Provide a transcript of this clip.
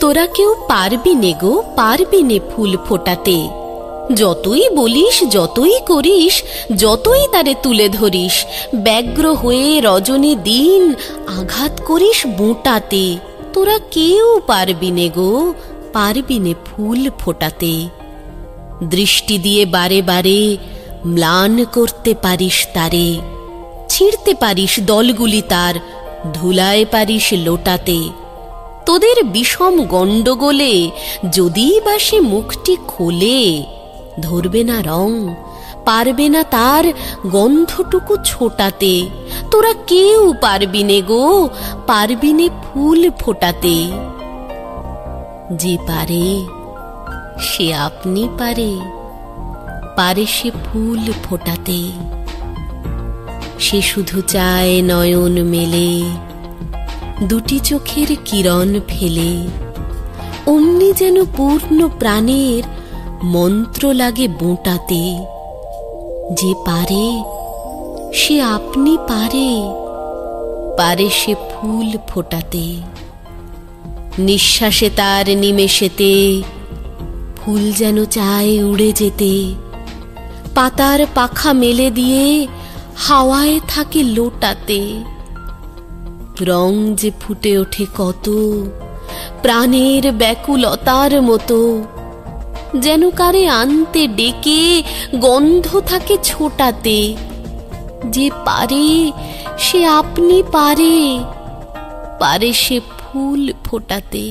তোরা কেউ পারবি নে গো, পারবি নে ফুল ফোটাতে। যতই বলিস, যতই করিস, যতই তারে তুলে ধরিস, ব্যগ্র হয়ে রজনী দিন আঘাত করিস বোঁটাতে তোরা কেউ পারবি নে গো, পারবি নে ফুল ফোটাতে। দৃষ্টি দিয়ে বারে বারে ম্লান করতে পারিস তারে। ছিঁড়তে পারিস দলগুলি তার, ধুলায় পারিস লোটাতে। তোদের বিষম গণ্ডগোলে যদি বা সে মুখটি খোলে, ধরবে না রং, পারবে না তার গন্ধটুকু ছোটাতে। তোরা কেউ পারবি নে গো, পারবি নে ফুল ফোটাতে। যে পারে, সে আপনি পারে পারে সে ফুল ফোটাতে। সে শুধু চায় নয়ন মেলে। দুটি চোখের কিরণ ফেলে। অমনি যেন পূর্ণ প্রাণের মন্ত্র লাগে বোঁটাতে। যে পারে, সে আপনি পারে। পারে সে ফুল ফোটাতে। নিঃশ্বাসে তার নিমেষেতে ফুল যেন চায় উড়ে যেতে। পাতার পাখা মেলে দিয়ে হাওয়ায় থাকে লোটাতে। রং যে ফুটে ওঠে কত, প্রাণের ব্যাকুলতার মতো, যেন কারে আনতে ডেকে গন্ধ থাকে ছোটাতে, যে পারে সে আপনি পারে পারে সে ফুল ফোটাতে।